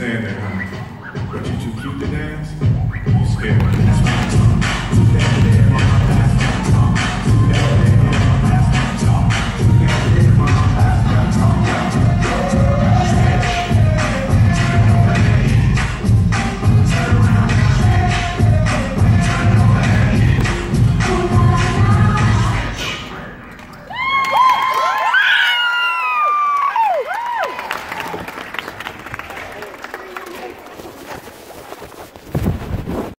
stand there.